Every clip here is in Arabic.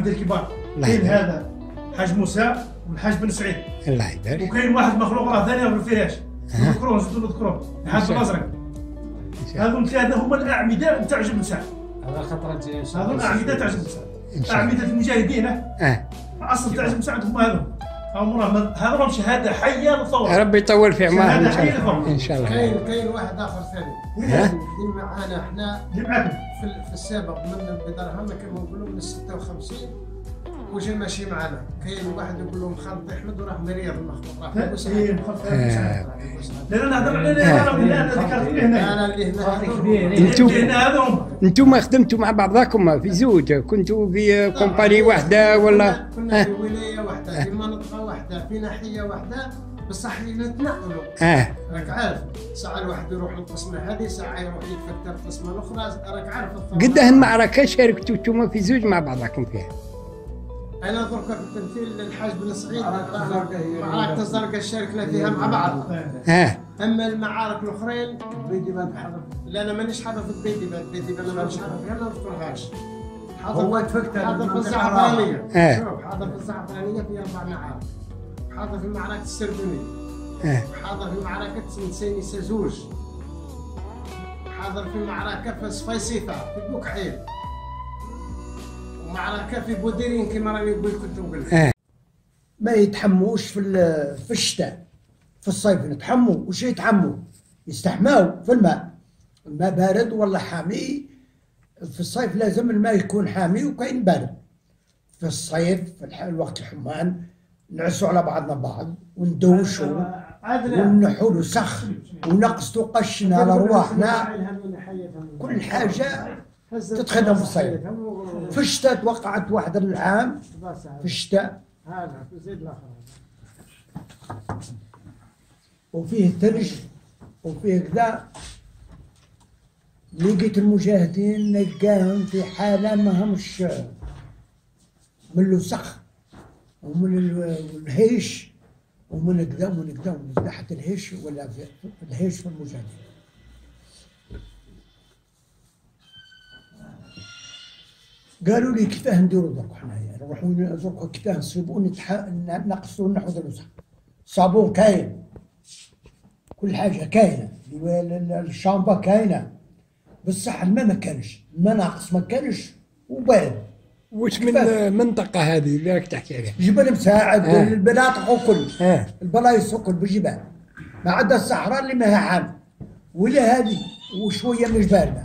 الاعمده الكبار. كاين. هذا حاج موسى والحاج بن سعيد. الله يبارك. وكاين واحد مخلوق راه ثاني في الفراش نذكرون نزيدو نذكرون الحاج الازرق هذو ثلاثة هما الأعمدة تاع جبل مساعد هذا خطره جاية ان شاء هذو الأعمدة تاع جبل الله. أعمدة المجاهدين. أه. الأصل تاع جبل مساعد هما هذو. هذا راهم شهادة حية للثوره ربي يطول في عمرهم ان شاء شهادة. الله إن شاء الله. كاين كاين واحد آخر ثاني؟ اللي معانا إحنا اللي معاكم في, في السابق من بدرهم كما نقولوا من 56 وجا ماشي معنا كاين واحد يقول لهم خالد احمد وراه مريض المخلوق راه في إيه،. آه. لا لا نهضر على أنا ذكرت لي هنا أنا اللي هنا هذوما أنتم خدمتوا مع بعضكم في زوج كنتوا في كومباني واحدة ولا كنا- آه في ولايه واحدة في منطقه واحدة في ناحيه واحدة بصح نتنقلوا. آه راك عارف ساعة الواحد يروح للقسمه هذه ساعة يروح يتفكر القسمه الأخرى راك عارف الثورة. قد هالمعركه شاركتوا أنتم في زوج مع بعضكم فيها أنا درك في التمثيل الحاج بن سعيد معركه الزرقاء شاركنا فيها مع بعض. آه أما المعارك الأخرين بيدي بان حضر لا أنا مانيش حاضر في بيدي بان بيدي بان مانيش حاضر. فيها ما نذكرهاش هو تفكت حاضر في الزعفرانيه. شوف حاضر في الزعفرانيه في أربع معارك. حاضر في معركة السردوني. آه حاضر في معركة نسيني سازوج حاضر في معركة في صفيصيفه في بوكحيل. ومعركة في بوديرين كما راني قلت كنت نقول. آه ما يتحموش في ال- في الشتاء في الصيف. يتحموا وش يتحموا؟ يستحماو في الماء. الماء بارد ولا حامي. في الصيف لازم الماء يكون حامي وكاين بارد. في الصيف في الح- الوقت الحمان نعسوا على بعضنا بعض وندوشوا ونحولوا سخ ونقصوا قشنا على رواحنا. كل حاجة تتخدم في الصيف في الشتاء توقعت واحد العام. في الشتاء. هذا زيد الآخر وفيه ثلج وفيه كذا. لقيت المجاهدين نلقاهم في حالة ما همش من الوسخ ومن ال- الهيش ومن كذا ومن ومن كذا حتى الهيش ولا في الهيش في المجاهدين. قالوا لي كيفاه نديروا درك حنايا؟ نروحوا درك كيفاه نصيبوا نقصوا نحوذ الوسخ صابون كاين. كل حاجة كاينة. ال- ال- الشامبا كاينة. بصح الماء ما كانش الماء ناقص ما كانش وبارد وش من المنطقة هذه اللي راك تحكي عليها؟ جبل مساعد آه. البلاطق وكل آه. البلايص وكل بالجبال. ما عدا الصحراء اللي ما عام. ولا هذه وشوية مش بارده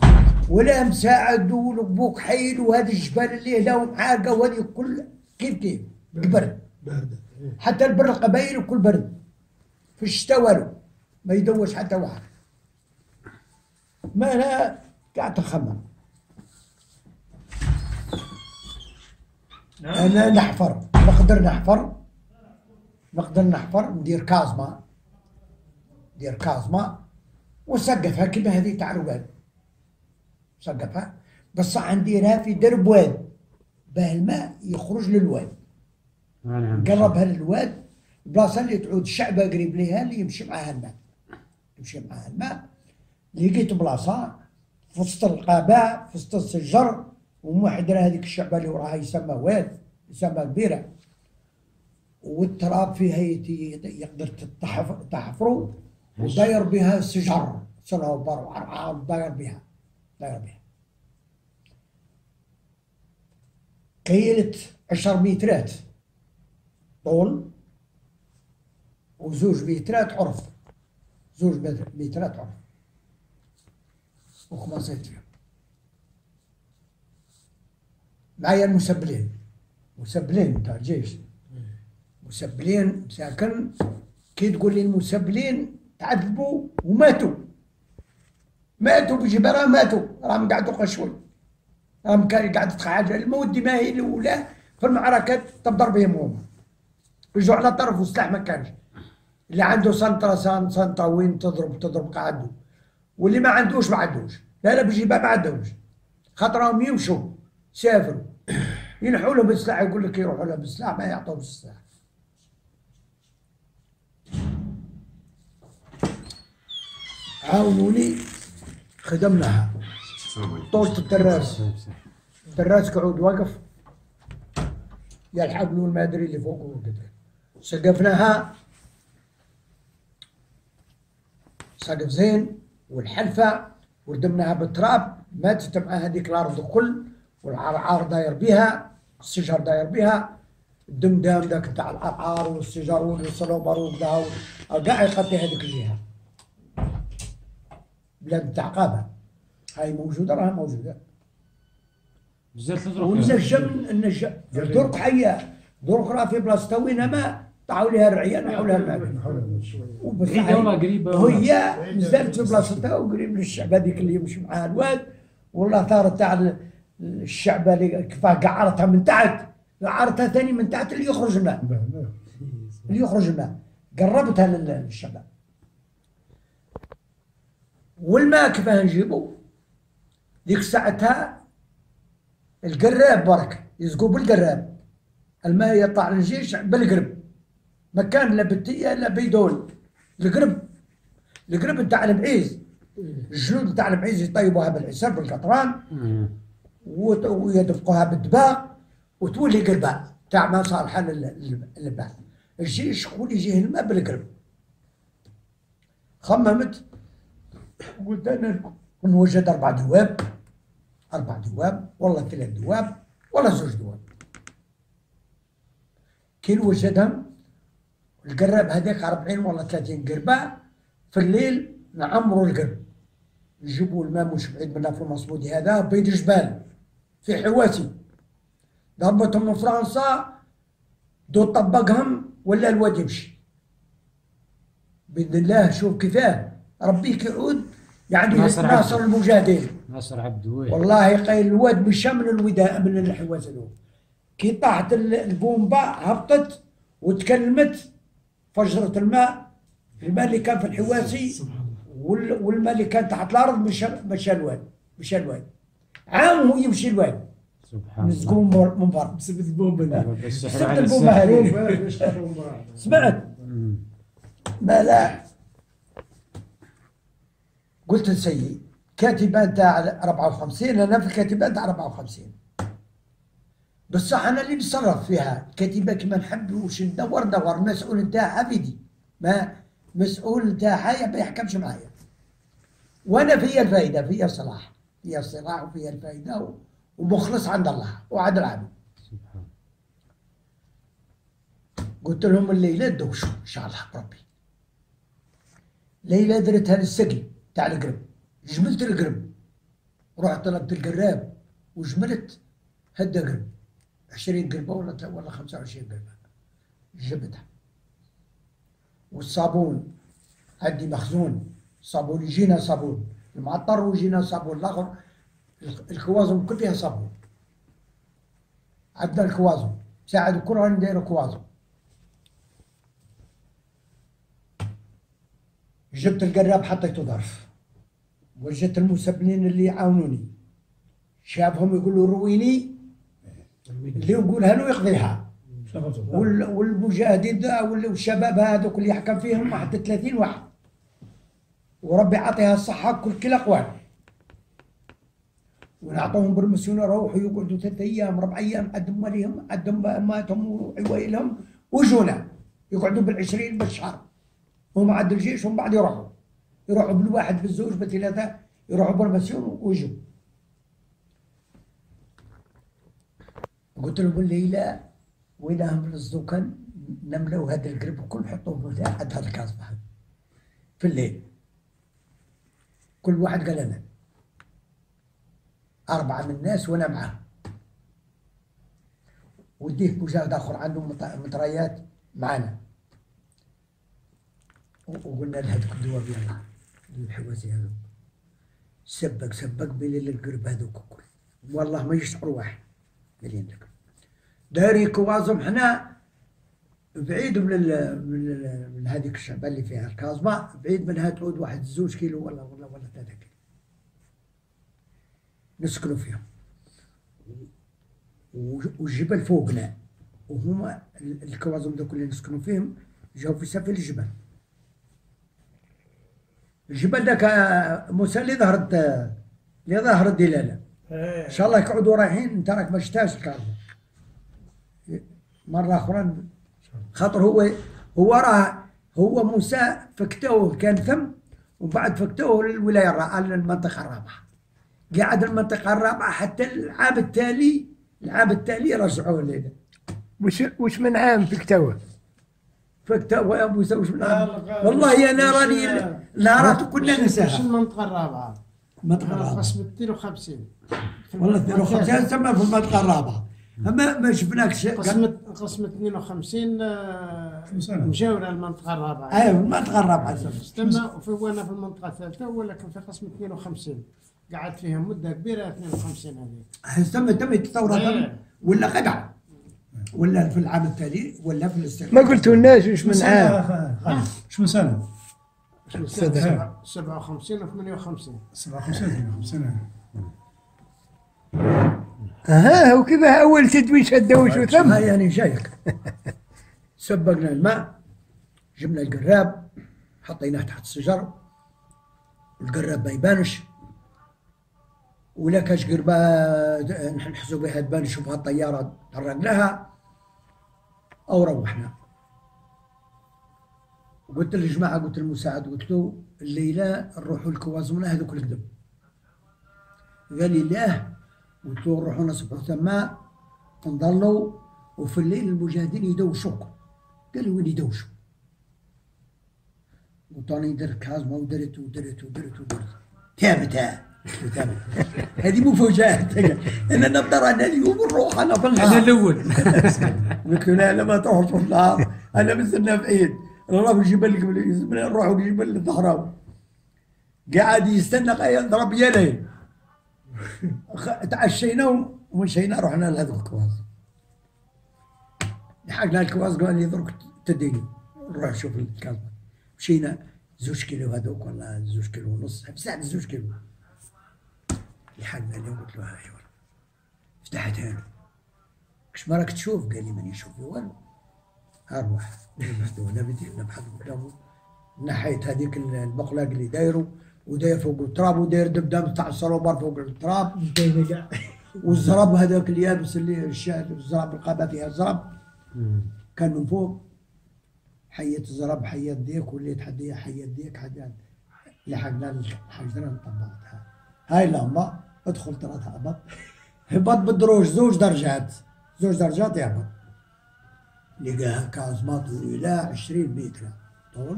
ولا مساعد ولبوك حيل وهذه الجبال اللي هنا ومعاقه وهذه كل كيف كيف؟ برد. حتى البر القبائل وكل برد. في الشتاء والو. ما يدوش حتى واحد. ما أنا قاعد تخمم. أنا نحفر. نقدر نحفر. نقدر نحفر. ندير كازما. ندير كازما. ونسقفها كما هذه تاع الواد. نسقفها بصح نديرها في درب واد. باه الماء يخرج للواد. قربها للواد. البلاصه اللي تعود الشعب قريب ليها اللي يمشي معاها الماء. يمشي معاها الماء. لقيت بلاصة في وسط الغابه في وسط الشجر. وموحدة هذيك الشعبة اللي وراها يسمى واد يسمى كبيره والتراب فيها يقدر تحف- تحفروا وداير بها شجر صنوبر وعرعار داير بها داير بها. كيلت عشر مترات طول وزوج مترات عرف. زوج متر- مترات عرف. وخمسات فيهم معايا المسبلين. مسبلين تاع الجيش. مسبلين ساكن. كي تقول لي المسبلين تعذبوا وماتوا. ماتوا بجبرة ماتوا. راهم قعدوا قشوي راهم كان قاعد حاجة الموت ديما هي الأولى في المعركة تضرب بهم هما. يجوا على طرف والسلاح ما كانش. اللي عنده سنترة سان سنترة وين تضرب تضرب قعدوا واللي ما عندوش ما عندوش. لا لا بجيبها ما عندوش خاطرهم يمشوا. سافروا ينحوا لهم السلاح يقول لك يروحوا لهم السلاح ما يعطوهم السلاح. عاونوني خدمناها. طولت التراس. الدراس قعود واقف. يلحق له المادري اللي فوق وكذا سقفناها. سقف زين والحلفة وردمناها بالتراب. ماتت مع هذيك الأرض كل. والعرعار داير بها الشجر داير بها الدمدام ذاك تاع العرعار والشجر والصنوبر وكذا كاع يغطي هذيك الجهة. بلاد تاع قابة. هاي موجودة راها موجودة. بزاف الظروف والنجم النجم درك حية. درك راه في بلاصتها وين ما طاعوا لها الرعية نحوا لها الماء بعيدة والله قريبة. هي نزلت في بلاصتها وقريب للشعب هذيك اللي يمشي معها الواد والله ثارت تاع الشعب اللي كيفاه قعرتها من تحت. قعرتها ثاني من تحت اللي يخرج الماء اللي يخرج الماء قربتها لل- للشباب. والماء كيفاه نجيبه ديك ساعتها القراب برك يسقوا بالقراب. الماء يطلع للجيش بالقرب. ما كان لا بتية لا بيدول. القرب. القرب نتاع المعيز الجنود نتاع المعيز يطيبوها بالعسر بالقطران؟ ويدفقوها بالدباغ وتولي قربة تاع ما صالحة لل- للبعث الجيش شكون يجيه الماء بالقرب خممت. قلت أنا نوجد أربع دواب. أربع دواب. والله ثلاث دواب. ولا زوج دواب. كي وجدهم القراب هذاك 40 ولا 30 قربة. في الليل نعمروا القرب. نجيبوا الماء مش بعيد منا في المصمودي هذا بين الجبال. في حواسي ضربتهم من فرنسا دو طبقهم ولا الواد يمشي. بإذن الله شوف كيفاه. ربي كيعود يعني ناصر ناصر. المجاهدين. ناصر عبد والله قايل الواد مشى من الوداء من الحواس هذو كي طاحت ال- البومبا هبطت وتكلمت فجرت الماء. الماء اللي كان في الحواسي وال- والماء اللي كان تحت الأرض مشى مشى الواد مشى الواد. عام هو يمشي الواد سبحان الله من من برا بسبب البومبا سبت البومبا هذه. سمعت ما لا. قلت لسيدي كاتبة تاع 54 أنا في الكاتبة تاع 54 بصح أنا اللي نتصرف فيها. الكاتبة كما نحب وش ندور ندور. المسؤول نتاعها بيدي ما مسؤول نتاعها ما يحكمش معايا. وأنا فيا الفايدة فيا الصلاح. فيا الصلاح وفيا الفايده و- ومخلص عند الله وعند العبد. قلت لهم الليلة دوشوا إن شاء الله بربي ليلة درتها للسقي تاع القرب. جملت القرب. رحت طلبت القراب وجملت هدا قرب. 20 قربة ولا ولا 25 قربة. جبتها. والصابون عندي مخزون. صابون يجينا صابون. المعطر ويجينا صابون الآخر الكوازم كل فيها صابون عندنا الكوازم ساعد كلها ندير كوازم جبت القراب حطيته ظرف. وجدت المسبلين اللي يعاونوني. شافهم يقولوا رويني اللي يقولها له يقضيها وال- والمجاهدين والشباب هذوك اللي يحكم فيهم واحد 30 واحد. وربي عطيها الصحة كل كل أقوال. ونعطوهم برمسيون يروحوا يقعدوا ثلاث أيام ربع أيام عندهم مالهم عندهم أماتهم وعوائلهم ويجونا يقعدوا بالعشرين بالشهر. هم عند الجيش ومن بعد يروحوا. يروحوا بالواحد بالزوج بالثلاثة يروحوا برمسيون ويجوا قلت لهم الليلة وينهم الزوكان نملوا هذا القرب وكل نحطوه في هذا الكاظمة في الليل. كل واحد قال أنا. أربعة من الناس وأنا معهم وديه مجاهد آخر عنده مط- مطريات معنا و- وقلنا لهذوك الدواب يلا الحواسي هذوك. سبق سبق بين القرب هذوك الكل. والله ما يشعروا واحد. قايلين لك داري كوازم حنا بعيد من ال من, ال من هذيك الشعبة اللي فيها الكاظمة بعيد منها تعود واحد زوج كيلو ولا ولا ولا ثلاثة كيلو. نسكنوا فيهم. والجبل فوقنا. وهما ال- الكوازم ذوك اللي نسكنوا فيهم جاوا في سفل الجبل. الجبل ذاك آه، موسى اللي ظهرت آه، اللي ظهر الدلالة إن شاء الله يقعدوا رايحين أنت راك ما شفتهاش الكازما مرة أخرى خاطر هو هو راه هو موسى فكتوه كان ثم وبعد فكتوه للولاية الرا- المنطقة الرابعة. قعد المنطقة الرابعة حتى العام التالي العام التالي رجعوه لنا. وش وش من عام في كتوه فكتوه يا موسى وش من عام؟ والله أنا راني نهارات كنا مش ننساها. المنطقة الرابعة؟ المنطقة الرابعة. قسم 52 والله 52 تسمى في المنطقة الرابعة. ما ما شفناكش. قسمت قسمت 52 مجاورة المنطقة الرابعة. اي المنطقة الرابعة. تما وأنا في المنطقة الثالثة ولكن في قسم 52 قعدت فيهم مدة كبيرة 52 هذه تم تم الثورة ولا قدع ولا في العام التالي ولا في الاستقلال. ما قلتوا لناش واش من عام. واش من سنه 57 و 58 57 58 ها وكذا أول تدويش الدوش وثم يعني جايك سبقنا الماء جبنا القراب حطيناه تحت الشجر القراب ما يبانش. ولا كاش قربة آه، نحسوا بها تبان نشوفها الطيارة طرقناها. أو روحنا. قلت للجماعة قلت للمساعد قلت له الليلة نروحوا لكوازمنا هذوك القدم. قال لي لا. له نروحوا نصبحوا ثم نضلوا وفي الليل المجاهدين يدوشوك قال لي وين يدوشوا؟ أنا درت كازما ودرت ودرت ودرت ودرت. ثابتة ثابتة. هذه مفاجأة أنا نضطر أنا اليوم نروح أنا في النهار. أنا الأول. قلت له لا لا ما تروحش في النهار. أنا مستنى في عيد نروح الجبل قبل نروح الجبل الصحراوي قاعد يستنى يضرب يا ليل تعشينا ومشينا رحنا لهذوك الكواز. لحقنا الكواز قال لي درك تديني نروح نشوف الكازما مشينا زوج كيلو هذوك ولا زوج كيلو ونص. بساعة زوج كيلو. لحقنا اليوم قلت له هاي ورا فتحت عينه كش راك تشوف؟ قال لي ماني نشوف والو. أروح أنا بدي نبحث نحيت هذيك المقلاق اللي دايره وداير فوق التراب وداير دبدام تاع الصروبار فوق التراب. والزراب هذاك اليابس اللي الشاهد الزراب القابه فيها الزراب كان من فوق. حية الزراب حية ديك واللي تحديها حية ديك حاجات لحقنا الحجرة طبقتها هاي اللمبة ادخل ترى هبط هبط بالدروج زوج درجات. زوج درجات يهبط لقاها كازما طويلة 20 متر طول.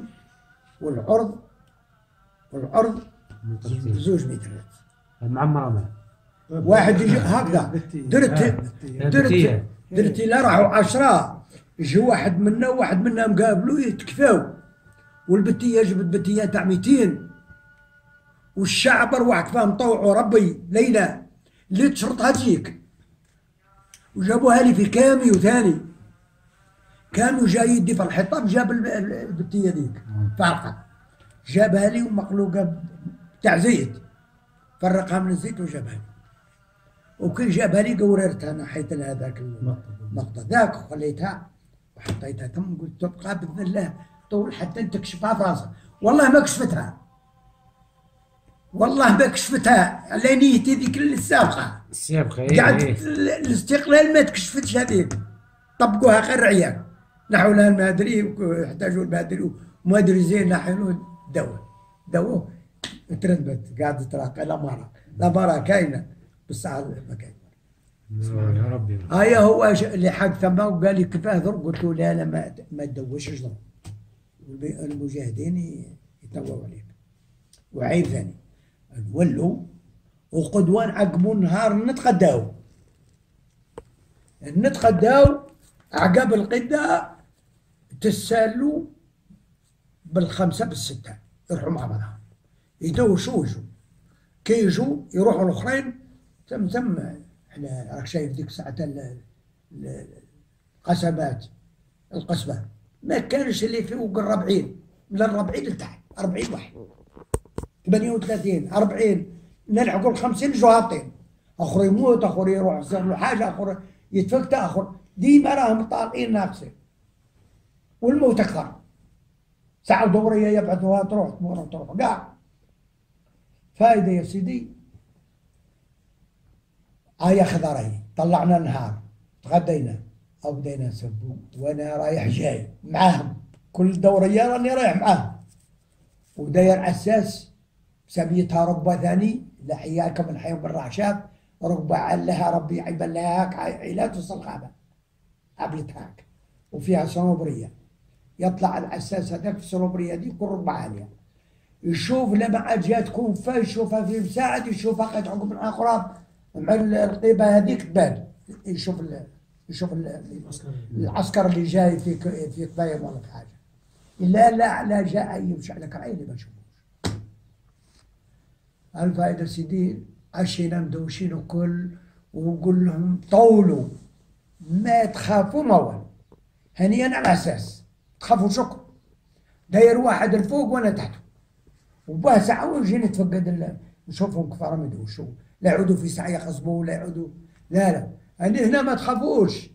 والعرض والعرض زوج مترات. معمرة واحد يجي هكذا. درت درت. درت لا راحوا عشرة. يجي واحد منا وواحد منا مقابلوا يتكفاو. والبتية جبت بتية تاع 200 والشعب واحد فاهم طوعوا ربي ليلى اللي تشرطها تجيك وجابوها لي في كاميو ثاني. كانوا جاي يدي في الحطاب جاب الب- ال- البتية ذيك. فارقة. جابها لي ومقلوقة تاع زيت فرقها من الزيت وجابها لي وكي جابها لي قوررتها نحيت لها ذاك المقطع ذاك وخليتها وحطيتها ثم قلت تبقى بإذن الله طول حتى تكشفها في راسها. والله ما كشفتها. والله ما كشفتها. على نيتي ذيك السابقة. السابقة إيه قعدت إيه. ال- الاستقلال ما تكشفتش هذيك طبقوها غير عيال. نحوا لها المادري يحتاجوا المادري ومادري زين نحوا دواء دواء ترندبت قاعدة تراقى لا مرة لا مرة كاينة بالساعة ما كاينة يا ربي. هيا هو اللي حق ثم وقال لي كيفاه ضرب قلت له لا لا ما ما تدوش. ضرب المجاهدين ي- يتووا عليك. وعيب ثاني. نولوا وقدوان عقبوا النهار نتغداو. نتغداو عقب القدة تسالوا بالخمسة بالستة. يروحوا مع بعضهم. يدوشوا كي يجوا يروحوا الاخرين ثم ثم إحنا راك شايف ديك ساعة ال- ال- القسمات القسمة ما كانش اللي فوق الربعين من الربعين لتحت. 40 واحد. 38 40 نلحقوا ال 50 جو هابطين آخر يموت آخر يروح يصير له حاجة آخر يتفك آخر. ديما راهم طالعين ناقصين. والموت أكثر ساعة دورية يبعثوها تروح تمر تروح. قاع. فايدة يا سيدي. آية خضري طلعنا النهار. تغدينا. أو بدينا نسبوا وأنا رايح جاي. معاهم. كل دورية راني رايح معاهم. وداير عساس سميتها ركبة ثاني. لا حياك من حي بالرعشات ركبة علها ربي عيبا لها عيلات توصل غابة عبلت هاك وفيها صنوبرية. يطلع العساس هذاك في الصنوبرية دي كل ركبة عالية. يشوف لما جات تكون فا يشوفها في مساعد يشوفها قد عقب من أخرى مع القيبه هذيك تبان يشوف ال يشوف ال العسكر. اللي جاي في في قبايل ولا في حاجة. إلا لا لا جاء يمشي على كرعيني ما نشوفوش الفائده سيدي عشينا مدوشين وكل ونقول لهم طولوا. ما تخافوا موال هنيا على الاساس تخافوا شكر داير واحد الفوق وأنا تحته وباه ساعة ونجي نتفقد نشوفهم كفار ما لا يعودوا في ساعة يخصبوا ولا يعودوا. لا لا. أنا هنا ما تخافوش.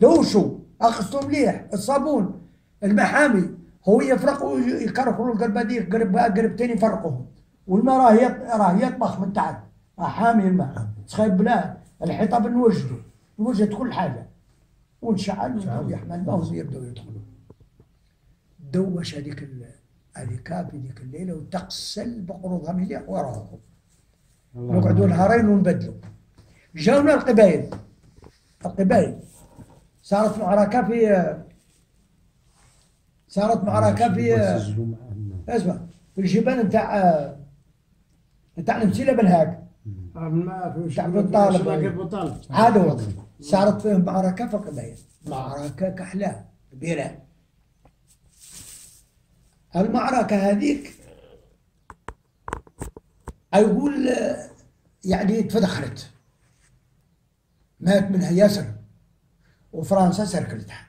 دوشوا. أخصوا مليح. الصابون المحامي هو يفرقوا يكركروا القلب هذيك قلب تاني يفرقوهم. والماء راه راه يطبخ من تحت. راه حامي الماء تخيب بلا الحيطة بنوجدوا. نوجد كل حاجة. ونشعل ونبدأ يحمل الماء ويبدأوا يدخلوا. دوش هذيك ال- هذيك في ذيك الليلة وتغسل بقروضها مليح وراهم. نقعدوا نهارين ونبدلوا جاونا القبائل. القبائل. صارت معركة في صارت معركة في اسمع في الجبال نتاع نتاع المسيله بالهاك. شباب الطالب هذا هو. صارت فيه معركة في القبائل. معركة كحله كبيره المعركه هذيك؟ يقول آه، يعني تفدخلت مات منها ياسر وفرنسا سركلتها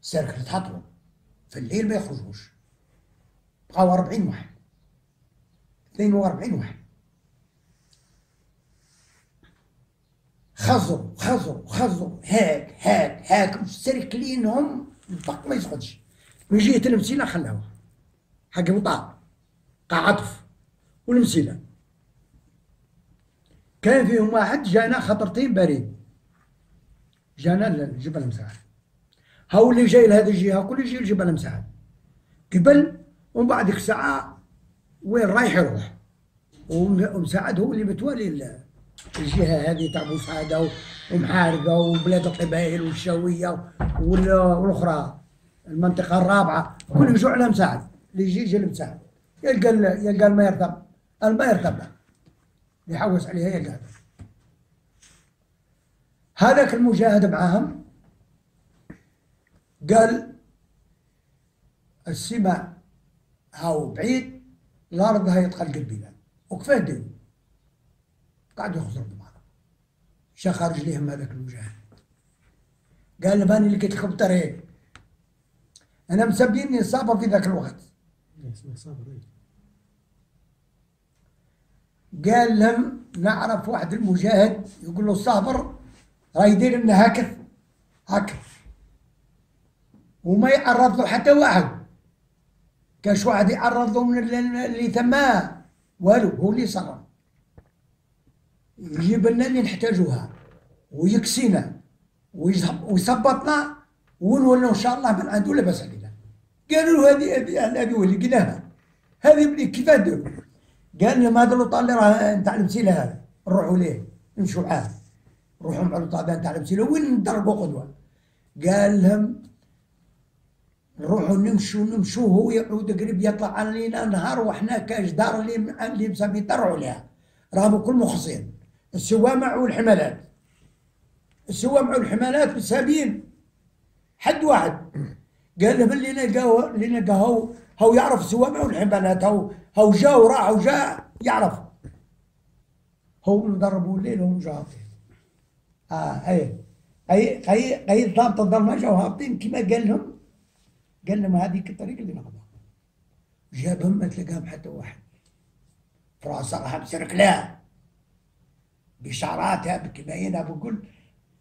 سركلتها طول في الليل ما يخرجوش. بقاو 40 واحد. 42 واحد. خزروا خزروا خزروا هاك هاك هاك. مستركلينهم البق ما يسقطش. من جهة المسيلة خلاوها. حق وطاق قاع عطف. والمسيلة. كان فيهم واحد جانا خطرتين بريد. جانا لجبل المساعد. هو اللي جاي لهذه الجهة كل يجي لجبل المساعد. قبل ومن بعد ديك الساعة وين رايح يروح. وم- ومساعد هو اللي متولي ال- الجهة هذه تاع بوسعادة ومحارقة وبلاد القبائل والشاوية وال- والأخرى المنطقة الرابعة. كل يجوا على مساعد. اللي يجي يجي المساعد يلقى يلقى الماء يرتب الماء يرتب له. يحوس عليها يلقى هذاك المجاهد معاهم. قال السماء هاو بعيد الأرض هاي تقلق البلاد وكفاه دين قعدوا يخزروا ببعض شاخ رجليهم هذاك المجاهد قال له باني لقيت لكم طريق أنا مسبيني صابر في ذاك الوقت. قال لهم نعرف واحد المجاهد يقول له صابر راه يدير لنا هكذا هكذا وما يعرض له حتى واحد. كاش واحد يعرض له من اللي ثماه والو هو اللي صرف يجيب لنا اللي نحتاجوها ويكسينا ويصب- ويثبطنا ونولوا إن شاء الله من عنده لبس علينا قالوا له هذه هذه هذه اللي لقيناها هذه من كيف نديروا قال لهم هذا اللي طال راه نتاع المسيله هذا نروحوا ليه؟ نمشوا معاه. نروحوا مع الطابع نتاع المسيله وين ندربوا قدوة؟ قال لهم نروحوا نمشوا نمشوا هو يعود قريب يطلع علينا نهار وحنا كاجدار اللي اللي مسمي يطرعوا لها راهم كل مخصين. السوامع والحملات. السوامع والحملات مسابين حد واحد. قال لهم اللي لقاه اللي لقاه هو هو يعرف السوامع والحملات هو هو جا وراح وجا يعرف. هو مضربوا الليل وهم جا هابطين آه اي اي اي أي ضابط الظلمه جاوا هابطين كما قال لهم قال لهم هذيك الطريق اللي ناخذها جابهم ما تلقاهم حتى واحد. في راسه راح مسرك لا بشعراتها بكماينها بقول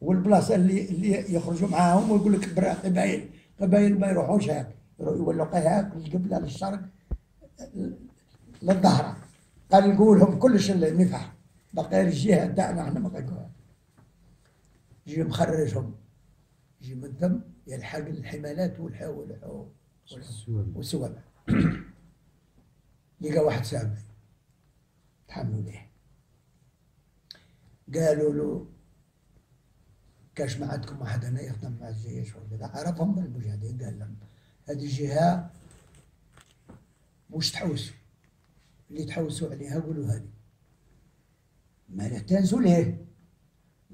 والبلاصة اللي اللي يخرجوا معاهم ويقول لك برا قبايل قبايل ما يروحوش هاك. يولوا هاك القبله للشرق للظهر. قال نقول لهم كلش النفح بقير الجهة تاعنا إحنا ما غيقوها جي مخرجهم. جي من ثم يلحق الحمالات والحو والسوابع لقى واحد سامي تحملوا ليه. قالوا له كاش ما عندكم واحد هنا يخدم مع الجيش وكذا عرفهم بالمجاهدين قال لهم هذه الجهة مش تحوسوا. اللي تحوسوا عليها قولوا هذه. ما لا ليه؟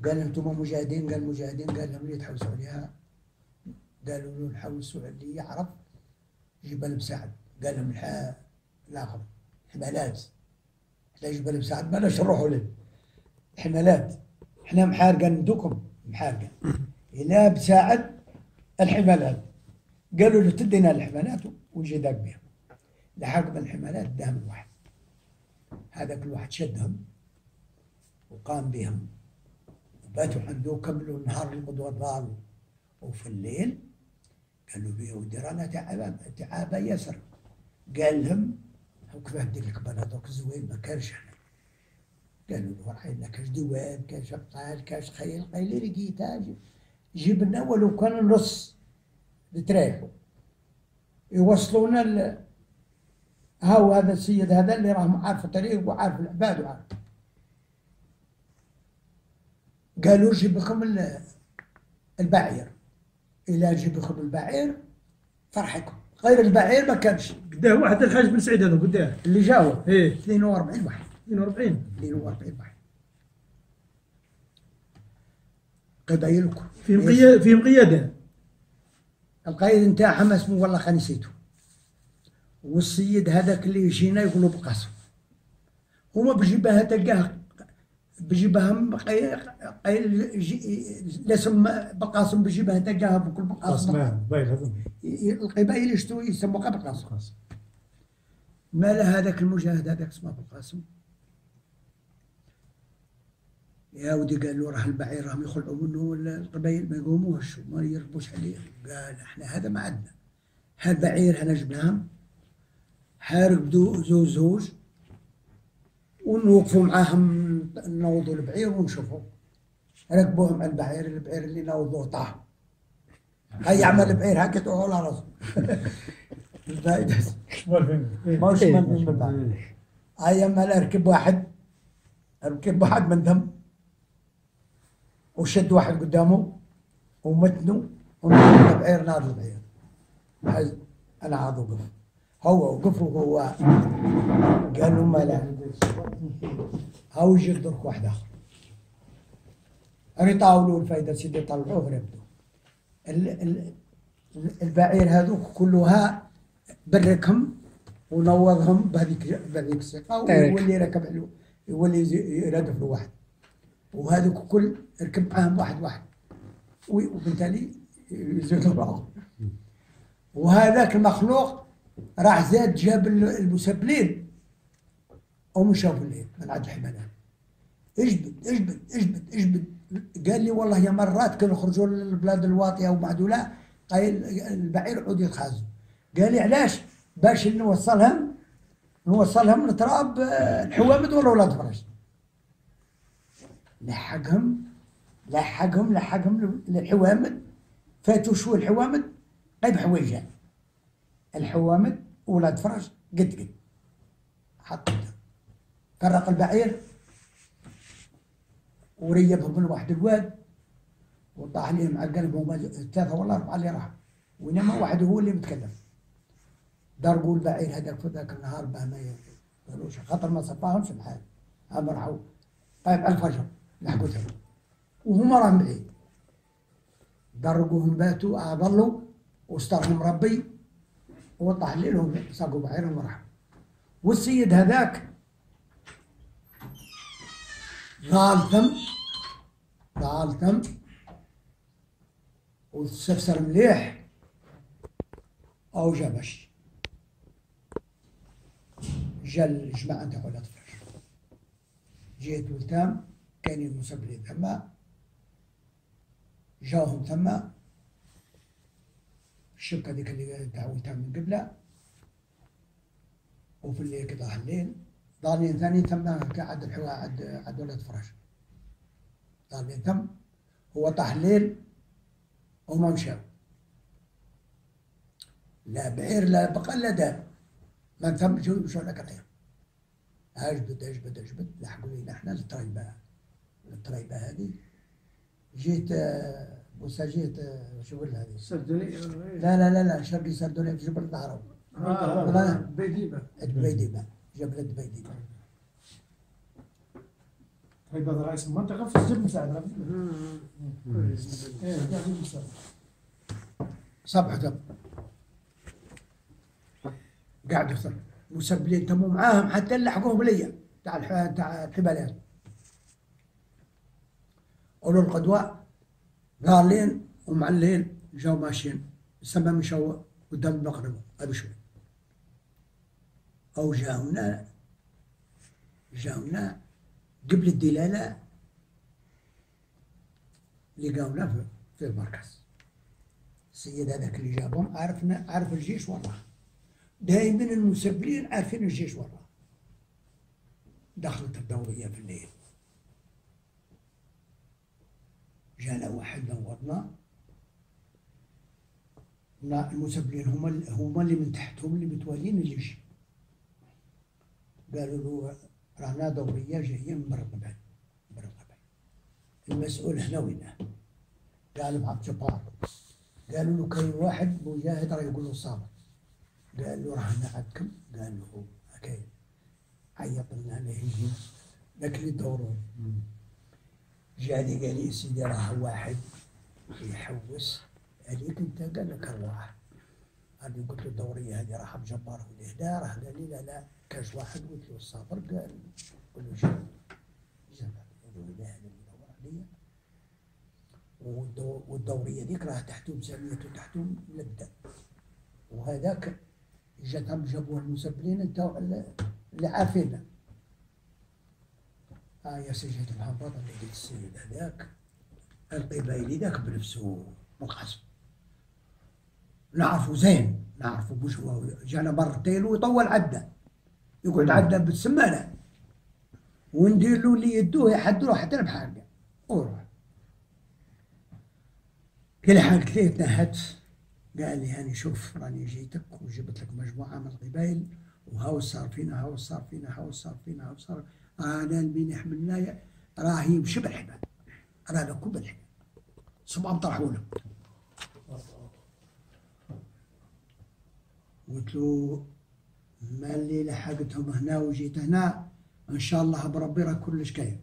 قال لهم أنتم مجاهدين قال مجاهدين قال لهم اللي تحوسوا عليها؟ قالوا له نحوسوا على اللي يعرف جبل مساعد قال لهم الح- الآخر حمالات إحنا جبل مساعد ما نروحوا له حمالات إحنا محارقة ندوكم. محارقه إلى بساعد الحمالات قالوا له تدينا الحمالات ويجي ذاك بهم لحق بالحمالات دام الواحد. هذاك الواحد شدهم وقام بهم. وباتوا عنده كملوا نهار الغدوة ضال وفي الليل قالوا له يا ودي رانا تعب تعب ياسر. قال لهم وكيف ندير لك زوين ما كانش هنا قالوا له راح كاش دواب كاش بقال كاش خيل قيل لقيتها جبنا ولو كان نص نتريحوا يوصلونا ال... هاو هذا السيد هذا اللي راه عارف الطريق وعارف العباد وعارف. قالوا جيب لكم ال- البعير. إلا جيب لكم البعير فرحكم. غير البعير ما كانش. قداه واحد الحاج بن سعيد هذا قداه. اللي جاوا إيه. 42 واحد. 42 42 واحد قبايلكم فيهم قيادة فيهم قيادة القائد نتاعهم اسمه والله خا نسيته. والسيد هذاك اللي يجينا يقولوا بقاسم. هما بجبهة تلقاه بجبهة جي- الاسم بقاسم بجبهة تلقاها بكل بقاسم. هذا. القبائل يشتوا يسموا بقاسم. ما له هذاك المجاهد هذاك اسمه ابو القاسم يا ودي قال له راه البعير راهم يخلعوا منه القبائل ما يقوموش وما يربوش عليه. قال إحنا هذا ما عندنا. هالبعير إحنا جبناهم. حارقدوا زوج زوج. ونوقفوا معاهم نوضوا البعير ونشوفوا. ركبوهم على البعير البعير اللي نوضوه طاح. هيا عمل البعير هكا تروحوا على راسه. ماهوش من بعد. هيا ما ركب واحد. ركب واحد من ذم وشد واحد قدامه ومتنوا ونادوا البعير نادوا البعير. هز- أنا عاد وقف؟ هو وقف وهو قال له ما لا. هاو يجي يضرك واحد آخر. راه يطاولوا الفايدة سيدي طلعوه ربدوا ال- ال- البعير هذوك كلها بركهم ونوضهم بهذيك بهذيك الثقه طيب. ويولي ركب عليه يولي له واحد وهذوك كل ركب معاهم واحد واحد. وبالتالي يزيدوا بعضهم. وهذاك المخلوق راح زاد جاب ال- المسبلين. هم شافوا الليل من عند الحملان اجبد اجبد اجبد اجبد. قال لي والله يا مرات كانوا يخرجوا للبلاد الواطية ومعدوله قايل البعير عود يتخازن. قال لي علاش؟ باش نوصلهم نوصلهم لتراب آه، الحوامد ولا ولاد فرج. لحقهم لحقهم لحقهم للحوامد فاتوا شو الحوامد قيب حويجه الحوامد ولاد فرج قد قد. حط فرق البعير وريبهم من واحد الواد وطاح عليهم على القلب هما ثلاثة ولا أربعة اللي راحوا وإنما واحد هو اللي متكلم. ضربوا البعير هذاك في ذاك النهار باه ما يقولوش خاطر ما صفاهمش الحال. هم راحوا. طيب الفجر. لحقوا ثاني وهما راهم بعيد درقوهم باتوا ظلوا واسترهم ربي وطاح الليل ساقوا بعيرهم وراحوا والسيد هذاك ظال ثم ظال ثم وتسفسر مليح أو جبش. جا الجماعة تاع ولاد فرش جيت ولتام كاينين مسبلين ثم جاهم ثم الشبكة ذيك اللي تاع ولتام من قبله وفي الليل كذا الليل. ضالين ثاني ثم قاعد الحوا عند عند ولد فراش ضالين ثم هو طاح الليل وما مشاو لا بعير لا بقى لا دار. ما ثم شو يمشوا لك غير أجبد أجبد أجبد. لحقوا لينا إحنا الطريبه الطريبه هذه جيت آه، موسى جيت آه، شو ولا هذه سردوني لا لا لا لا شرقي سردوني في جبل العرب آه بيديبه دبيديبه جبل دبيديبه طيب هذا رئيس المنطقة في الجبل مساعد إيه قاعد دم قاعد يصل مسبلين تموا معاهم حتى لحقوهم ليا تاع تاع الحبالات قولوا القدوة قالين ومع الليل جاو ماشيين. السما مشوا قدام المغرب أبي شوي. أو جاونا جاونا قبل الدلالة لقاونا في, في المركز. السيد هذاك اللي جابهم عرفنا عارف الجيش وراه دائما المسبلين عارفين الجيش وراه دخلت الدورية في الليل. جانا واحد نورنا لا المسبلين هم ال- هم اللي من تحتهم اللي متوالين الجيش. قالوا له رانا دورية جايين من مرقبة مرقبة المسؤول هنا وينه؟ قال عبد الجبار قالوا له كاين واحد مجاهد راه يقول له صابر قال له راه أنا عندكم؟ قال له كاين عيط لنا يجي اللي دوروا. جاني قال لي سيدي راه واحد يحوس عليك انت. قال لك قال لي قلت له الدوريه هذه راه بجبار ولا هنا راه قال لي لا لا. كاش واحد قلت له الصابر قال قل له شوف لا هذا اللي دور عليا. والدو- والدوريه ذيك راه تحتهم ساميته تحتهم لبدا وهذاك جاتهم جابوه المسبلين انت اللي عارفينه آه يا سجاد الهبط اللي قلت السيد هذاك. القبايلي ذاك بنفسه منقسم. نعرفه زين نعرفه هو. جانا مرتين ويطول عدة. يقعد عدة بالسمانة. وندير له اللي يدوه يحدروه حتى بحاجة وروح كل حاجة كثير تنهت. قال لي هاني شوف راني جيتك وجبت لك مجموعة من القبائل. وهاو صار فينا هاو صار فينا هاو صار فينا هاو صار أنا المين يحملنا راه يمشي بالحبال رانا كل بالحبال صبعهم طرحونا قلت له ما اللي لحقتهم هنا وجيت هنا إن شاء الله بربي راه كلش كاين.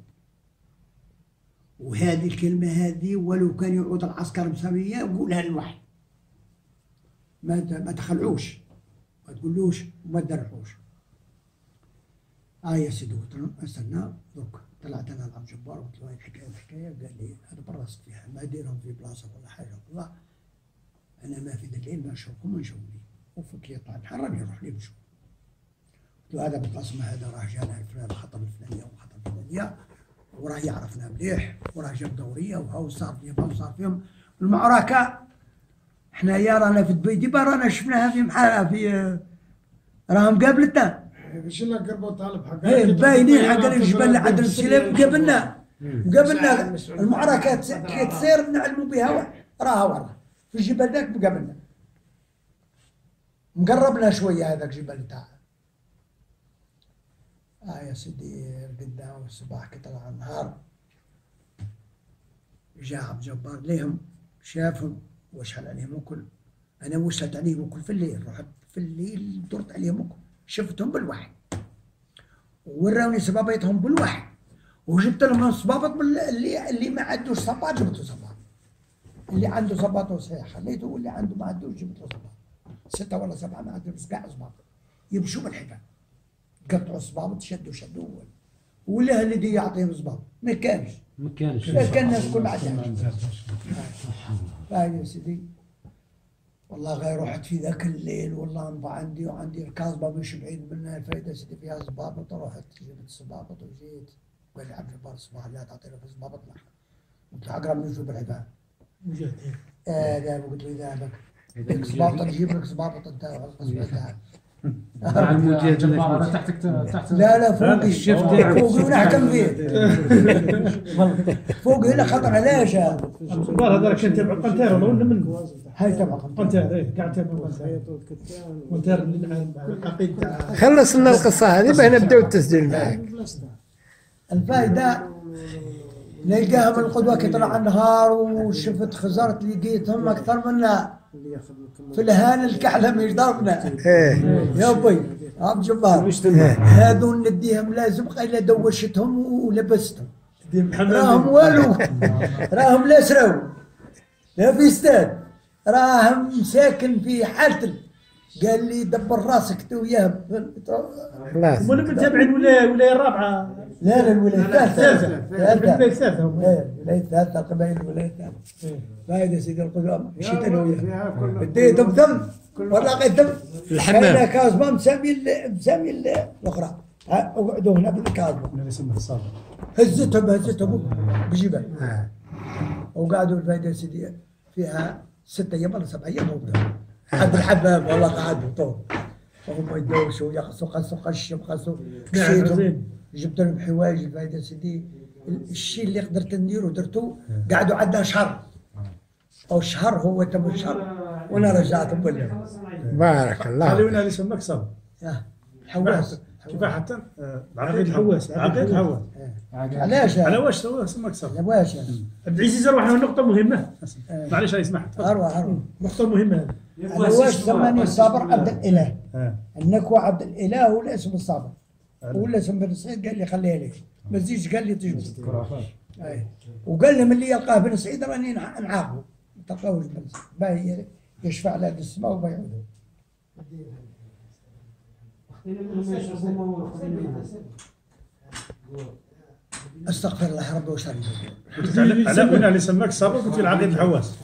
وهذه الكلمة هذه ولو كان يعود العسكر مسوية قولها للواحد ما ما تخلعوش. ما تقولوش وما تدرحوش آه يا سيدي استنى دوك طلعت أنا العب جبار قلت له الحكاية الحكاية قال لي هذا براسك فيها ما ديرهم في بلاصة ولا حاجة والله أنا ما في دليل ما نشوفكم ما نشوفني وفك يطلع محرم يروح لي بشوف. قلت له هذا بالقسم هذا راه جانا الفلان الخطب الفلانية والخطب الفلانية وراه يعرفنا مليح وراه جاب دورية وهاو صار فيهم هاو صار فيهم. المعركة حنايا رانا في دبيديبه رانا شفناها في محلها في راهم قابلتنا. باش لا قربوا طالب حق هي باينين حق الجبل عند السلام قابلنا قابلنا المعركة كي تصير نعلموا بها راها ورا. في الجبل ذاك قابلنا مقربنا شوية هذاك الجبل تاع آه يا سيدي رقدنا والصباح كي طلع النهار جاء عبد الجبار ليهم شافهم وشحال عليهم وكل. أنا وشلت عليهم وكل في الليل رحت في الليل درت عليهم وكل. شفتهم بالوحي وراوني صبابيتهم بالوحي وجبت لهم صبابط اللي اللي ما عندوش صباط جبت له صباط. اللي عنده صحيح خليته واللي عنده ما عندوش جبت له صباط. ستة ولا سبعة ما عندهم كاع صباط. يمشوا بالحبال. قطعوا الصبابط شدوا شدوا. ولا الذي يعطيهم صباط. ما كانش. ما كانش. كان الناس كل عندها. فاهم يا سيدي. والله غير رحت في ذاك الليل والله انضى عندي وعندي الكاظبه مش بعيد منها الفايدة سيدي فيها صبابط رحت جبت صبابط وجيت قال لي عبد الجبار صباح لا تعطينا في صبابط لا قلت له اقرب من شوف العباد مجاهد آه قال قلت له إذا بك. لك صبابط تجيب لك صبابط انت تاعك تحتك تحت لا لا فوقي. فوقي. ونحكم فيه. فوقي هنا خطر علاش الكبار هذا كان تابع قنتار ولا من؟ هاي تبع قنتار إيه قاعد اللي العقيد تاع خلص لنا القصة هذه باه نبداو التسجيل معك. الفائدة نلقاها من القدوة كي طلع النهار وشفت خزرت لقيتهم أكثر منا. في الهان الكحلة مش ضربنا إيه. يا بي عبد جبار. هذو نديهم لازم قيل دوشتهم ولبستهم. راهم والو. راهم لا سراو لا في استاد. راهم ساكن في حالتل قال لي دبر راسك تو وياه خلاص. ولا متابعين ولا ولا الرابعه لا لا الولاية الثالثة الولايه الثالثة الثالثه هم. إيه الولاية الثالثة قبائل الولاية الثالثة فايدة سيدي القدوة. مشيت أنا وياه بديت بدم ولا قدم الحمام. أنا كازما مسامي ال- مسامي ال- الأخرى. ها، أقعدوا هنا بالكازما الصابر هزتهم هزتهم. آه. وقعدوا الفايدة سيدي. فيها ستة أيام ولا سبع أيام. وبدأ عبد الحباب والله قعد طول. وهم يدوشوا يقصوا قصوا قشوا قصوا. مشيتهم. جبت لهم حوايج الفايدة سيدي. الشيء اللي قدرت نديره درته قعدوا عندنا شهر. أو شهر هو تم الشهر. وأنا رجعت بولهم بارك الله وين اللي يسمى صابر حواس. كيف حتى؟ العقيد الحواس العقيد الحواس علاش؟ على واش سوى سماك صابر واش؟ عبد العزيز روح نقطة مهمة. معليش هاي. اروع اروع نقطة مهمة هذه. أنا واش سماني صابر عبد الإله. النكوة عبد الإله ولا اسم الصابر؟ ولا بن سعيد قال لي خليها لي. ما تزيدش قال لي تجبد. وقال لهم اللي يلقاه بن سعيد راني نع- نعاقبه. ما بن سعيد. باهي يشفع له السماء وبيعوده أستغفر الله ربي وش راني نقول. قلت على وين اللي سماك صابر قلت العقيد الحواس.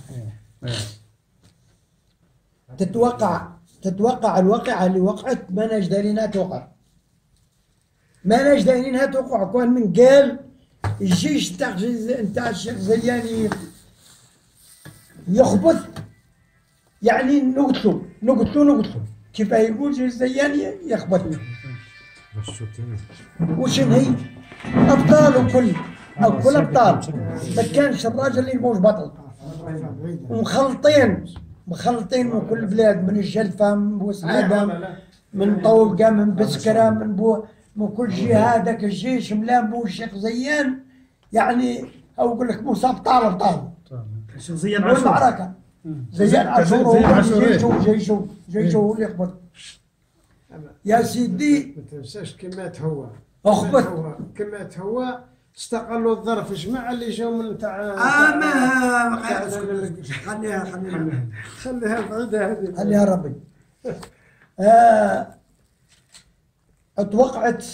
تتوقع تتوقع الواقعة اللي وقعت ما نجدرينها توقع. ما نجدرينها توقع كون من قال الجيش تاع نتاع الشيخ زياني يخبط. يعني نقتلوا نقتلوا نقتلوا كيف يقول الجيش زياني يخبط وش هي أبطال وكل أو كل أبطال. ما كانش الراجل اللي موش بطل. ومخلطين مخلطين من كل بلاد من الجلفة من بوسعادة من طولقة من بسكرة من بو من كل جهة هذاك الجيش ملام بو الشيخ زيان يعني أو أقول لك أبطال شخصيا عاشور. والمعركة زيان عاشور زي- هو زي عاشور، إيه. جيشه جيشه جيشه هو اللي يخبط. يا سيدي ما تنساش أخبط. كلمات هو. كلمات هو. استقلوا الظرف جماعة اللي جاوا من تاع آه ما خليها خليها. خليها بعيدة هذه. خليها ربي. آه اتوقعت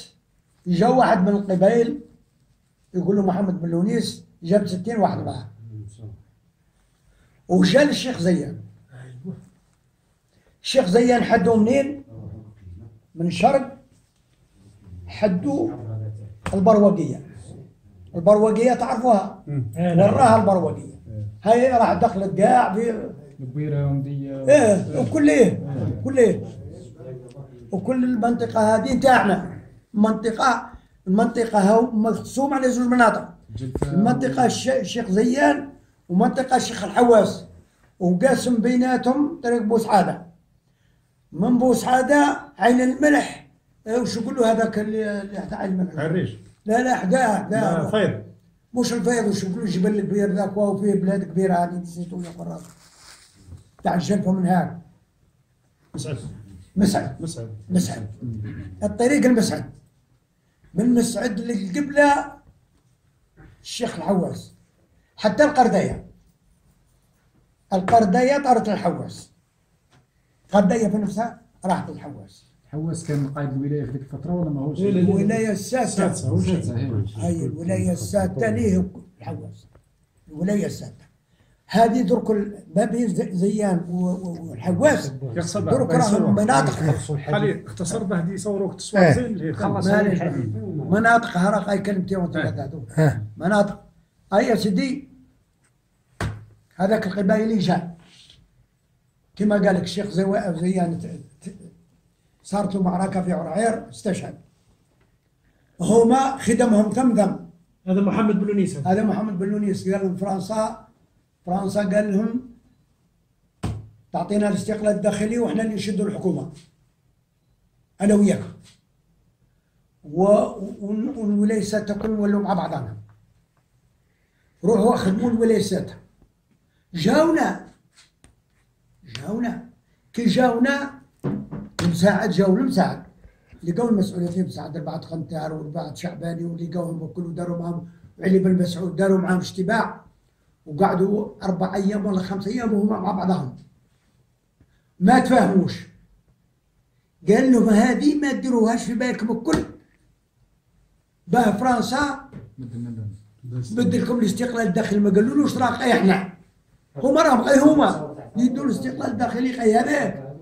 جا واحد من القبائل يقول له محمد بن لونيس جاب 60 واحد معاه. وجا الشيخ زيان. الشيخ زيان حدوا منين؟ من الشرق حدوا البروقية. البروقية تعرفوها؟ وراها البروقية. هاي راح دخلت قاع في الكبيرة ومديه إيه وكل إيه. كل إيه. وكل المنطقة هذه تاعنا. منطقة المنطقة هو مقسوم على زوج مناطق. المنطقة الش- الشيخ زيان ومنطقة الشيخ الحواس وقاسم بيناتهم طريق بوسعادة من بوسعادة عين الملح. إيه، وش يقولوا هذاك اللي تاع عين الملح؟ الريش لا لا حداه لا حداه فيض. مش الفيض وش يقولوا؟ الجبل الكبير ذاك فيه بلاد كبيرة هذه نسيتو يا قراص. تاع الجلفة من هاك. مسعد. مسعد. مسعد. الطريق المسعد. من مسعد للقبلة الشيخ الحواس. حتى القردية. القردية طارت للحواس. القردية في نفسها راحت للحواس. حواس كان قائد الولاية في ذيك الفترة ولا ما هوش؟ الولاية السادسة. سادسة هو سادسة، هي. هاي الولاية السادسة ليه الحواس. الولاية السادسة. هذه درك ما بين ز- زيان والحواس. درك راهم مناطق. خلي اختصر به دي إيه. تصوير زين اللي خلص. مناطق هرق هاي كلمتين وانت إيه. مناطق. هاي يا سيدي هذاك القبائلي جاء. كما قال لك الشيخ زيان ت- ت- صارت له معركة في عرعير استشهد. هما خدمهم ثمثم هذا محمد بن لونيس هذا. هذا محمد بن لونيس قال لهم فرنسا فرنسا قال لهم تعطينا الاستقلال الداخلي وإحنا اللي نشدوا الحكومة. أنا وياك. والولايات تكون ولوا مع بعضنا. روحوا خدموا الولايات. جاونا جاونا. كي جاونا المساعد جاو المساعد لقوا المسؤولين في مساعد. البعض قنتار والبعض شعباني ولقوهم وكل داروا معهم علي بن مسعود داروا معهم اشتباع. وقعدوا أربع أيام ولا خمس أيام وهم مع بعضهم. ما تفاهموش. قال لهم هذه ما تديروهاش في بالكم الكل. باه فرنسا بدلكم الاستقلال الداخلي. ما قالولوش راه قاي إحنا. هما راهم قاي هما. يدوا الاستقلال الداخلي قاي هذاك.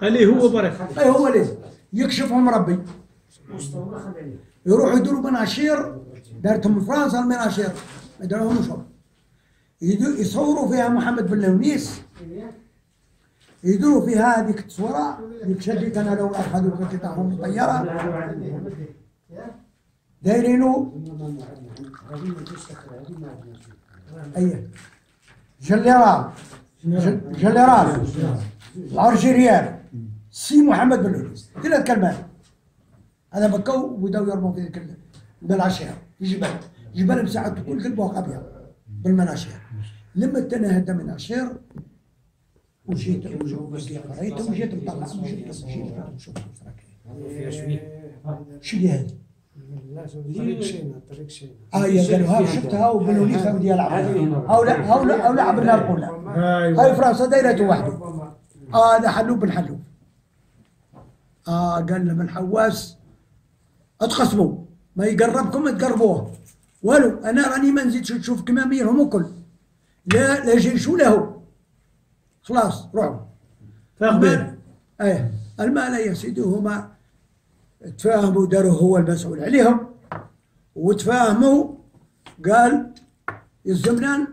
قال لي هو برك. قاي هو ليه؟ يكشفهم ربي. يروحوا يديروا مناشير. دارتهم فرنسا المناشير. ما داروهمش هم. يصوروا فيها محمد بن لونيس يديروا فيها هذيك التصويرة. اللي شديت أنا لو اخذوا كنت تاعهم الطيارة. دايرينو. جنرال جن- جنرال العرشي ريال سي محمد بن لونيس ثلاث كلمات. هذا بكوا وبداوا يرموا في ذيك بالعشير الجبال جبال مساعد كل قلبه ابيض بالمناشير. لما تنهد من عشير وجيت قريت وجيت مطلع وجيت جيت نشوف شو اللي هذا؟ طريق شينا طريق شينا. آه يا قالوا ها شفتها؟ وبنونيس هم ديال لعبها أو لا أو لا أو لعبنا الاولى هاي فرنسا دايرته وحده آه هذا حلوب بن حلوب. آه قال له بن حواس اتقسموا ما يقربكم تقربوه. ولو أنا راني ما نزيدش نشوف كماميرهم الكل لا لا جيش ولا هو خلاص روحوا فاخبر إيه المال يا سيدي هما تفاهموا داروا هو المسؤول عليهم. وتفاهموا قال يلزمنا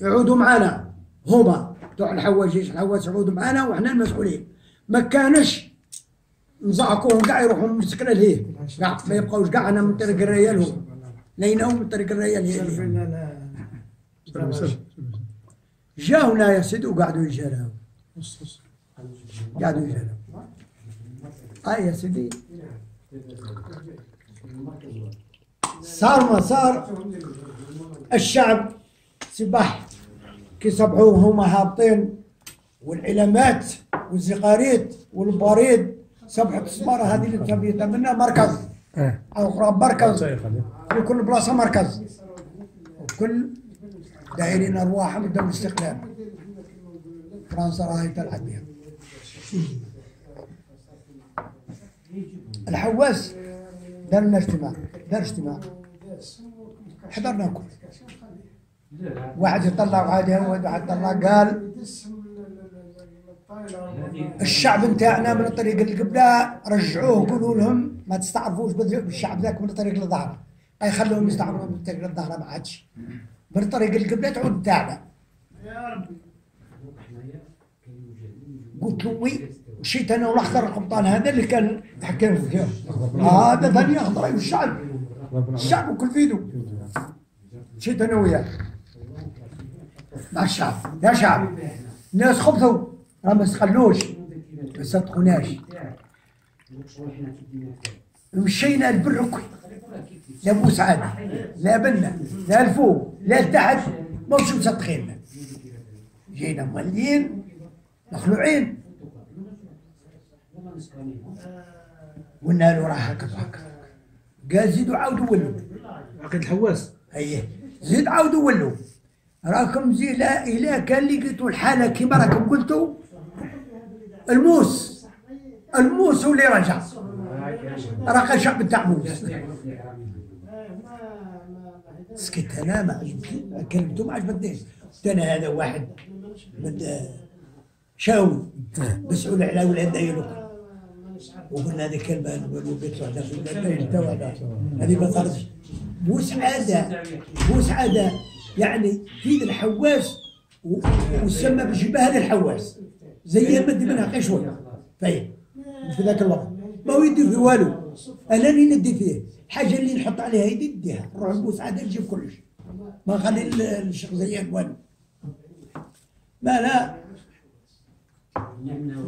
يعودوا معنا هما بتوع الحواس جيش الحواس يعودوا معنا وإحنا المسؤولين. ما كانش نزعقوهم كاع يروحوا مسكنا لهيه كاع ما يبقاوش كاع أنا من طريق الريال هو. لينا من طريق الريال هي ليه. جاونا يا سيدي وقعدوا يجروا قعدوا يجروا آه يا سيدي صار ما صار الشعب سباح كي صبحوا هما هابطين والعلامات والزقاريت والبريد صبحت السمارة هذه اللي تبيت منها مركز أخرى مركز في كل بلاصة مركز وكل دايرين أرواحهم قدام الاستقلال فرنسا راهي تلعب بها. الحواس دار لنا اجتماع دار اجتماع. حضرنا كل. واحد يطلع وعاد يهود واحد يطلع قال الشعب نتاعنا من طريق القبلة رجعوه قولوا لهم ما تستعرفوش بالشعب ذاك من طريق الظهر أي خلوهم يستعرفوا من طريق الظهر ما عادش. من طريق القبلة تعود نتاعنا قلت له وي مشيت أنا والاخضر القبطان هذا اللي كان يحكي فيه هذا ثاني أخضر أيوة الشعب. الشعب كل فيدو مشيت أنا وياه. مع الشعب. يا شعب الناس خبثوا راه ما استقلوش ما صدقوناش. مشينا البر لا بوسعاد لا بنا لا الفوق لا لتحت مش مصدقين جينا مولين مخلوعين. قلنا له راه هكا وهكا. قال زيدوا عاودوا ولوا عقيد الحواس. إيه زيد عاودوا ولوا راكم زي لا إله كان لقيتوا الحالة كيما راكم قلتوا الموس الموس هو اللي رجع. راه الشعب بتاع موس سكت أنا ما عجبني كلمته ما عجبتنيش. أنا هذا واحد من شاوي مسؤول على ولاد دايرو وقلنا هذه كلمه نقولوا بيطلع هذا في هذا هذه ما خرجش. بوسعاده بوسعاده يعني في الحواس وسمى بجبهة الحواس زي المد منها قشوة. فاهم في ذاك الوقت. ما هو يدي فيه والو؟ أنا اللي ندي فيه؟ الحاجة اللي نحط عليها يدي نديها نروح نبوس عاد نجيب كلش. ما نخلي ال- الشيخ زيان والو. ما لا.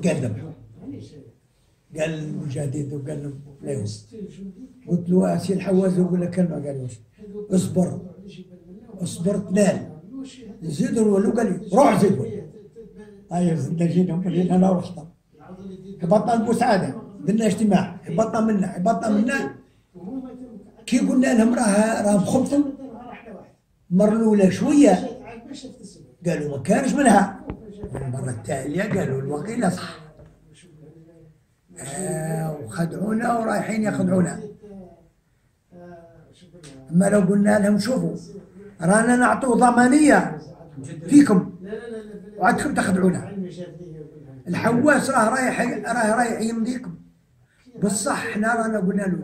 قال ذبحوا قال المجاهدين وقال لهم ليهم قلت له اسي الحواز يقول لك كلمة قال لي اصبر. اصبر تنال. زيد ولو قال لي روح زيد هاي زدنا جينا أنا ورحت هبطنا لبوسعاده درنا اجتماع هبطنا منا هبطنا منا كي قلنا لهم راه راه مخبطوا المرة الأولى شوية. قالوا ما كانش منها. المرة التالية قالوا الوقيله صح. آه وخدعونا ورايحين يخدعونا. أما لو قلنا لهم شوفوا رانا نعطوا ضمانية فيكم. وعدكم تخدعونا. الحواس راه رايح راه رايح يمضيكم. بصح إحنا رانا قلنا له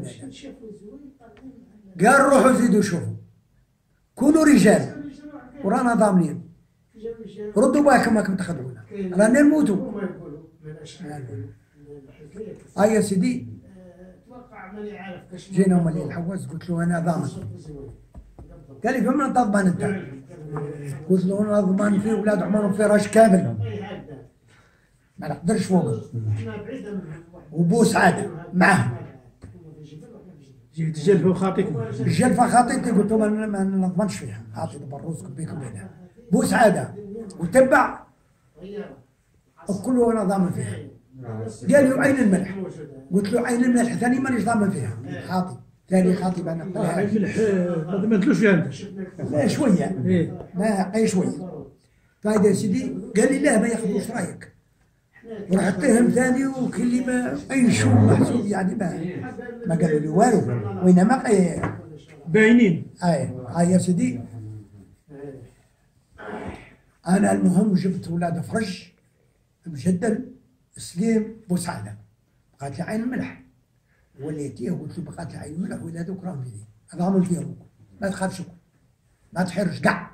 قال روحوا زيدوا شوفوا. كونوا رجال. ورانا ضامنين. ردوا بالكم راكم تخدعونا رانا نموتوا. هما آه يا سيدي. جينا ولي الحواس. قلت له أنا ضامن. قال لي فمن تضمن انت. قلت له أنا اضمن في أولاد عمر فراش كامل. ما نقدرش فوق إحنا بعيدا من وبوس عاده معاه. جيت جلفة وخاطيكم الجلفه خاطيتي قلت له ما ما نضمنش فيها. خاطي بروسكم بيكم بينها بوس عادة. وتبع. كله أنا ضامن فيها. قال له عين الملح. قلت له عين الملح ثاني مانيش ضامن فيها. خاطي. ثاني خاطي آه، نقبلهاش الملح ما ضمنتلوش فيها أنت. لا شوية. إيه. ما اي شوية. فهذا يا سيدي قال لي لا ما ياخذوش رأيك. اتهم ثاني وكل ما اي شو محسوب يعني ما ما قالوا لي والو وانما اي باينين. أي هاي يا سيدي. أنا المهم جبت ولاد فرج مجدل سليم بوسعاده بقات لي عين الملح وليتيه قلت له بقات لي عين الملح ولادك راهم بيدي هذا عمل فيهم ما تخافش. ما تحرش كاع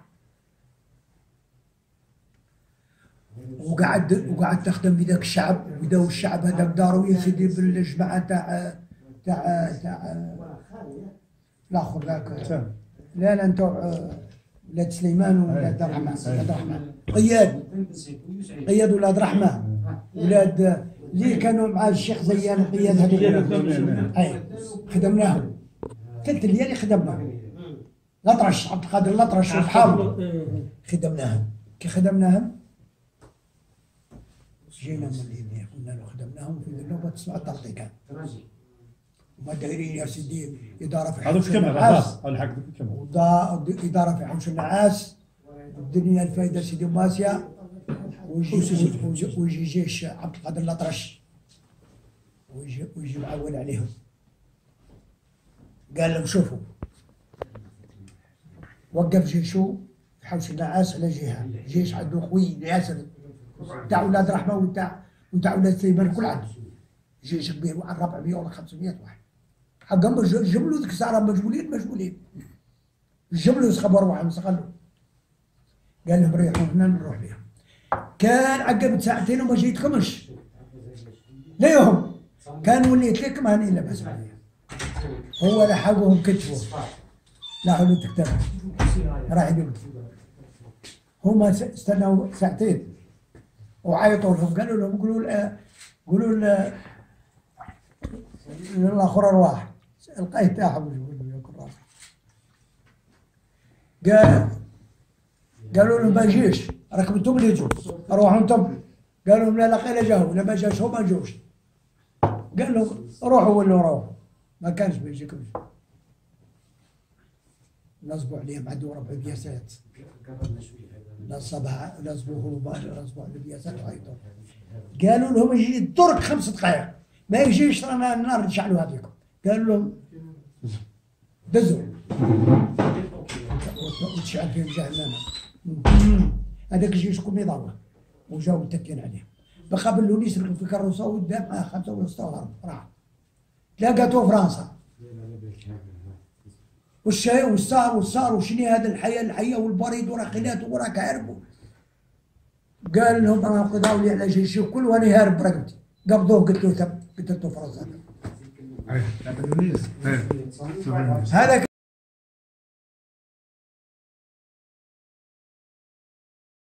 وقعد وقعد تخدم بذاك الشعب وبداو الشعب هذاك داروا يا سيدي بالجماعة تاع تاع تاع الآخر ذاك. لا لا انت ولاد سليمان ولاد الرحمن. ولاد الرحمن. قياد. قياد ولاد رحمة. ولاد اللي كانوا مع الشيخ زيان قياد هذوك. أي. خدمناهم. ثلاث ليالي خدمناهم الاطرش عبد القادر الاطرش وصحابه خدمناهم. كي خدمناهم جينا مليين قلنا له خدمناهم في النوبه تسمع الطرطي كان. وما دايرين يا سيدي إدارة في حوش النعاس. إدارة في حوش النعاس. الدنيا الفايدة سيدي ماسيا. ويجي ويجي- ويجي جيش عبد القادر الأطرش. ويجي ويجي معول عليهم. قال لهم شوفوا. وقف جيشه في حوش النعاس على جهة. جيش عنده خوي ياسر. تاع ولاد رحمة وتاع وتاع ولاد سليمان كل عنده جيش كبير واحد 400 ولا 500 واحد. حقهم جبلوا ذيك الساعة مجبولين مجبولين جبلوا خبر واحد مسخلوا قال لهم ريحوا هنا نروح بهم كان عقبت ساعتين وما جيتكمش. ليهم كان وليت لكم هاني لاباس عليا هو لحقهم كتفه لا حول تكتب راح يقول. هما استنوا ساعتين. وعيطوا لهم قالوا لهم قولوا قولوا للاخر ارواح القيت تاعهم قال قالوا لهم ما يجيش راكم أنتم اللي تجوا روحوا أنتم قالوا لهم لا قيل جاوا لا ما جاش هو ما جوش. قال لهم روحوا ولا روحوا. ما كانش بيجيكم نصبوا عليهم عدو ربع بياسات نصبها نصبوا هروبان نصبوا على البياسات وعيطوا قالوا لهم يجي الدرك خمس دقائق ما يجيش رانا النار نشعلوا هذيكم. قالوا لهم دزوا. وتشعل فيهم جهنم هذاك الجيش كلهم يضربه؟ وجاو متكين عليه. بقى باللون يسرق في كروسة ودام مع خمسه وسط راح. تلاقته فرنسا. والشاي والصار والصار وشني هذا الحياة؟ الحيه والبريد وراقينات وراك هربوا قال لهم أنا قضاوا لي على جيشي كل وأنا هارب برقبتي قبضوه قلت له ثب قتلته إيه هذا